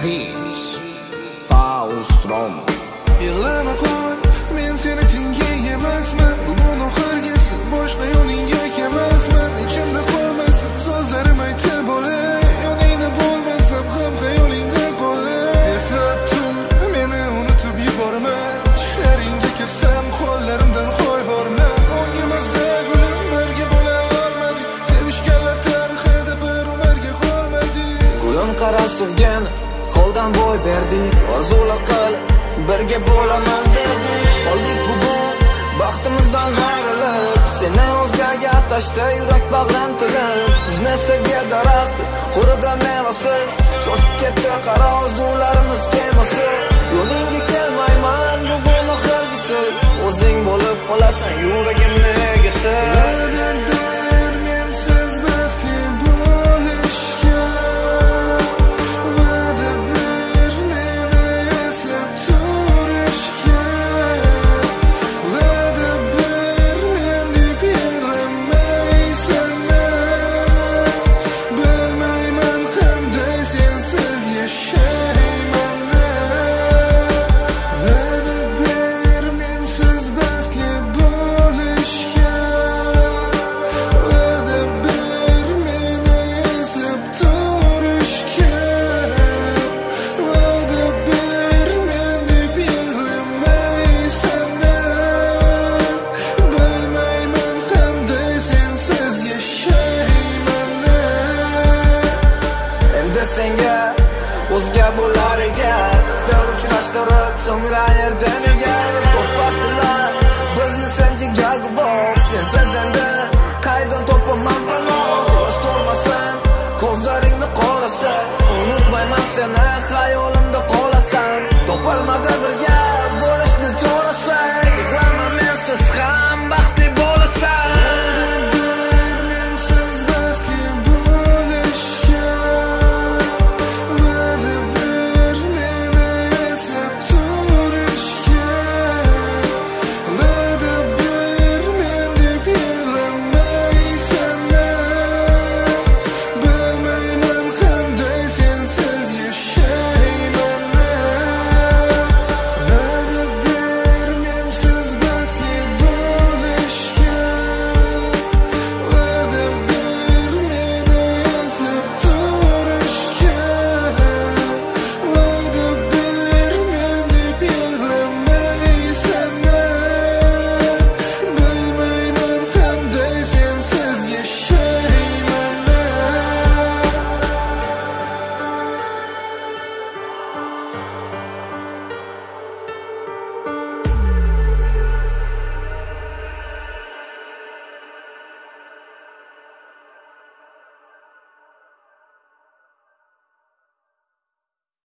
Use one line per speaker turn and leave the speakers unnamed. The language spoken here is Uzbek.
His Faustrom
Yig'lama qo'y, men seni tengi emasman Bugun oxirgisi boshqa yo'lingga kelmasman Ichimda qolmasin so'zlarim aytib bo'lay Yoningda bo'lmasam ham xayolingda qolay. Eslab tur, meni unutib yuborma Tushlaringga kirsam qo'llarimdan qo'yvorman O'ngimizda gulim birga bo'la olmadik Sevishganlar tarixida bir umrga qolmadik
Gulim qara sevgan Qo'ldan boy berdik Orzular qilib Birga bo'lamiz derdik. Qoldik bugun Baxtimizdan ayrilib Seni o'zgaga tashda yurak bag'ram tilib. Bizni sevgi daraxt Qurida mevasiz Cho'kib ketdi qaro orzularimiz kemasi. Yo'lingga kelmayman bugun oxirgisi. O'zing bo'lib qolasan yuragim senga. O'zga bo'lar ekan Taqdir uchrashtirib so'ngra ayirdim